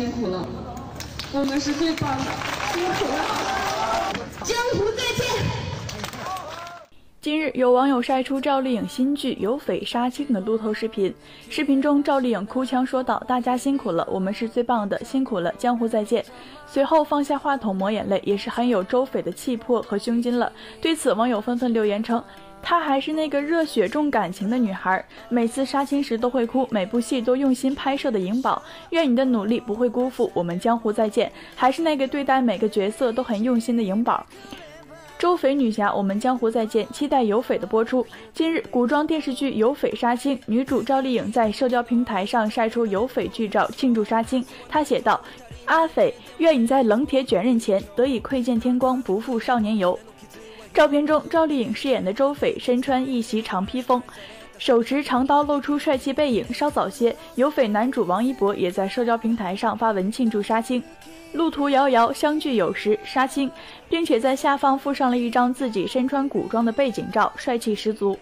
辛苦了，我们是最棒的，辛苦了，江湖再见。近日，有网友晒出赵丽颖新剧《有匪杀青》的路透视频。视频中，赵丽颖哭腔说道：“大家辛苦了，我们是最棒的，辛苦了，江湖再见。”随后放下话筒抹眼泪，也是很有周匪的气魄和胸襟了。对此，网友纷纷留言称：“她还是那个热血重感情的女孩，每次杀青时都会哭，每部戏都用心拍摄的颖宝。愿你的努力不会辜负，我们江湖再见。”还是那个对待每个角色都很用心的颖宝。周匪女侠，我们江湖再见！期待《有匪》的播出。近日，古装电视剧《有匪杀青》女主赵丽颖在社交平台上晒出《有匪》剧照庆祝杀青。她写道：“阿匪，愿你在冷铁卷刃前得以窥见天光，不负少年游。”照片中，赵丽颖饰演的周匪身穿一袭长披风，手持长刀，露出帅气背影。稍早些，《有匪》男主王一博也在社交平台上发文庆祝杀青。路途遥遥，相聚有时，杀青，并且在下方附上了一张自己身穿古装的背景照，帅气十足。